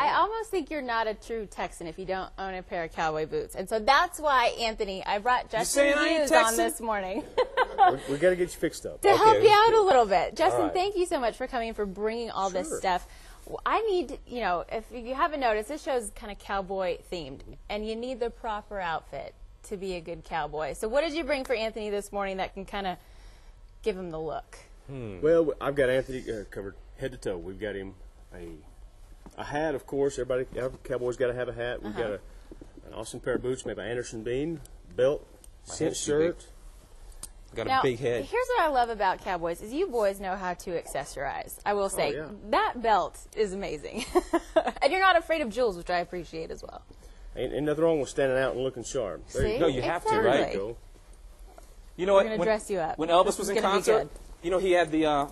I almost think you're not a true Texan if you don't own a pair of cowboy boots. And so that's why, Anthony, I brought Justin saying I Hughes on this morning we, we got to get you fixed up. to help you out good. a little bit. Justin, right. thank you so much for coming, for bringing all this stuff. I need, you know, if you haven't noticed, this show's kind of cowboy themed, and you need the proper outfit to be a good cowboy. So, what did you bring for Anthony this morning that can kind of give him the look? Well, I've got Anthony uh, covered head to toe. We've got him a a hat, of course. Everybody, every cowboy's got to have a hat. We've got a, an awesome pair of boots made by Anderson Bean, belt, cinch head's too big. shirt. Got Now, a big head. here's what I love about cowboys is you boys know how to accessorize. I will say yeah. that belt is amazing, and you're not afraid of jewels, which I appreciate as well. Ain't, ain't nothing wrong with standing out and looking sharp. There See? you No, you have to, Exactly. right? You go. You know We're what? gonna when, dress you up. When Elvis This was in concert, you know, he had the uh,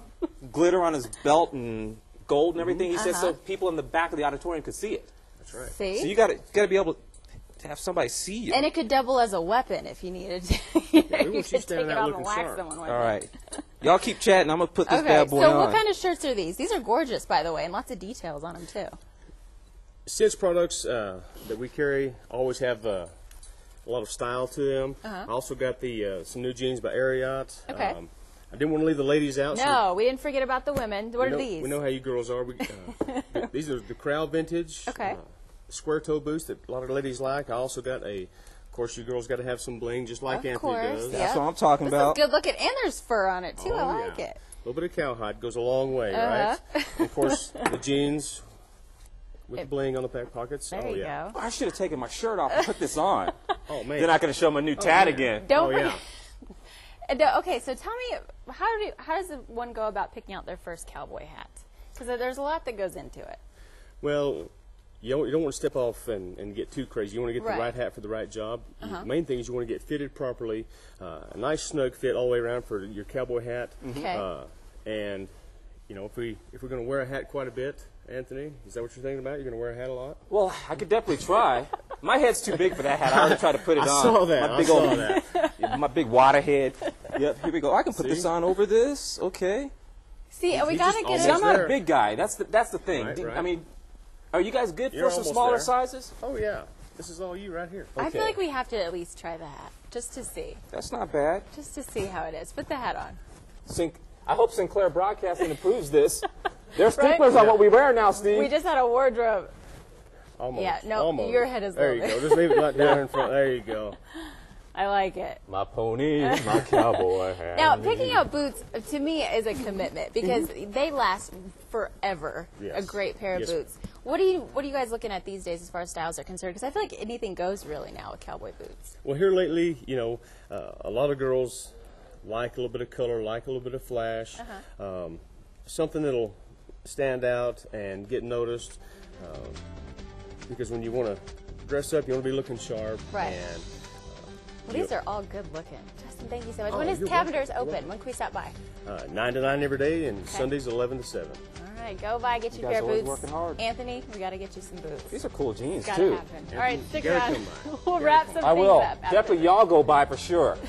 glitter on his belt and gold and everything. He said so Uh-huh. people in the back of the auditorium could see it. That's right. See, So you got to got to be able to have somebody see you. and it could double as a weapon if you needed to. you we you could take it out and whack sharp. someone with All right. it. right, y'all keep chatting. I'm gonna put this Okay, bad boy so on. So what kind of shirts are these? These are gorgeous, by the way, and lots of details on them too. Cinch products uh, that we carry always have uh, a lot of style to them. Uh-huh. I also got the uh, some new jeans by Ariat. Okay. I didn't want to leave the ladies out. so No, we didn't forget about the women. What we are know, these? We know how you girls are. We, uh, these are the Corral vintage. Okay. Uh, square toe boots that a lot of ladies like. I also got a. Of course, you girls got to have some bling, just like Of Anthony course, does. yeah. That's what I'm talking this about. is good looking, and there's fur on it too. I Oh, like yeah. it. A little bit of cowhide goes a long way, Uh-huh. right? And of course, the jeans with the bling on the back pockets. There oh, you yeah. go. I should have taken my shirt off and put this on. Oh man. then I could have shown my new tat man. again. Don't oh yeah. Uh, okay, so tell me, how do you, how does one go about picking out their first cowboy hat? Because there's a lot that goes into it. Well, you don't, you don't want to step off and, and get too crazy. You want to get Right. Uh-huh. the right hat for the right job. The main thing is you want to get fitted properly, uh, a nice snug fit all the way around for your cowboy hat. Okay. Uh, and you know, if we if we're going to wear a hat quite a bit, Anthony, is that what you're thinking about? You're going to wear a hat a lot? Well, I could definitely try. My head's too big for that hat. I already tried to put it I on. saw that. My I big saw old, that. my big water head. Yep, here we go. I can put See? this on over this. Okay. See, and we you gotta get See. I'm not there. a big guy. That's the that's the thing. Right, Do- I mean, are you guys good You're for some smaller there. sizes? Oh yeah, this is all you right here. I feel like we have to at least try the hat, just to see, That's not bad. just to see how it is. Put the hat on. Sin- I hope Sinclair Broadcasting approves this. There's Right? sprinklers on what we wear now, Steve. We just had a wardrobe. Almost. Yeah, no, almost. your head is There you go. Just leave it right there in front. There you go. I like it. my pony, my cowboy hat. Now, picking out boots to me is a commitment because they last forever. A great pair of Yes. boots. What do you What are you guys looking at these days as far as styles are concerned? Because I feel like anything goes really now with cowboy boots. Well, here lately, you know, uh, a lot of girls like a little bit of color, like a little bit of flash, Uh-huh. um, something that'll stand out and get noticed. Um, because when you want to dress up, you want to be looking sharp. Right. And Well, these are all good looking. Justin, thank you so much. Oh, when is you're Cavender's welcome. Open? When can we stop by? uh, nine to nine every day, and Sundays eleven to seven. All right, go by, get you, You a pair of boots. working hard. Anthony, we got to get you some boots. These are cool jeans Gotta too. happen. All right, stick You around. we'll wrap some I things will. up. after Definitely, y'all go by for sure.